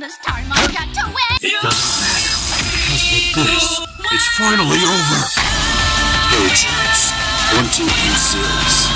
This time I got to win! It doesn't matter. Because with this, it's finally over. Patriots 20 and 6.